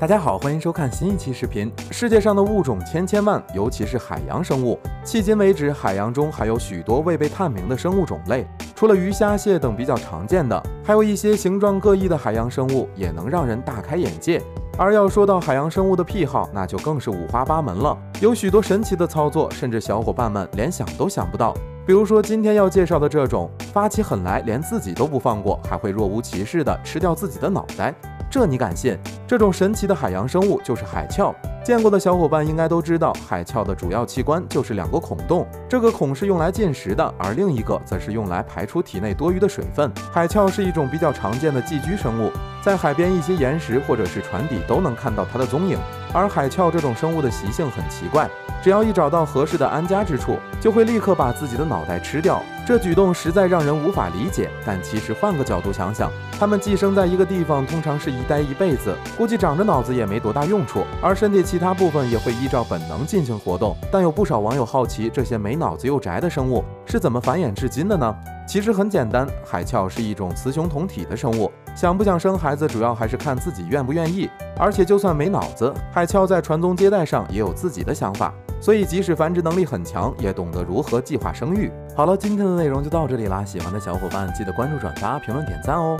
大家好，欢迎收看新一期视频。世界上的物种千千万，尤其是海洋生物。迄今为止，海洋中还有许多未被探明的生物种类。除了鱼虾蟹等比较常见的，还有一些形状各异的海洋生物，也能让人大开眼界。而要说到海洋生物的癖好，那就更是五花八门了，有许多神奇的操作，甚至小伙伴们连想都想不到。比如说今天要介绍的这种，发起狠来连自己都不放过，还会若无其事的吃掉自己的脑袋。这你敢信？这种神奇的海洋生物就是海鞘。见过的小伙伴应该都知道，海鞘的主要器官就是两个孔洞，这个孔是用来进食的，而另一个则是用来排出体内多余的水分。海鞘是一种比较常见的寄居生物，在海边一些岩石或者是船底都能看到它的踪影。而海鞘这种生物的习性很奇怪，只要一找到合适的安家之处，就会立刻把自己的脑袋吃掉。这举动实在让人无法理解，但其实换个角度想想，它们寄生在一个地方，通常是一待一辈子，估计长着脑子也没多大用处，而身体其他部分也会依照本能进行活动。但有不少网友好奇，这些没脑子又宅的生物是怎么繁衍至今的呢？其实很简单，海鞘是一种雌雄同体的生物，想不想生孩子，主要还是看自己愿不愿意。而且就算没脑子，海鞘在传宗接代上也有自己的想法。所以，即使繁殖能力很强，也懂得如何计划生育。好了，今天的内容就到这里啦！喜欢的小伙伴记得关注、转发、评论、点赞哦。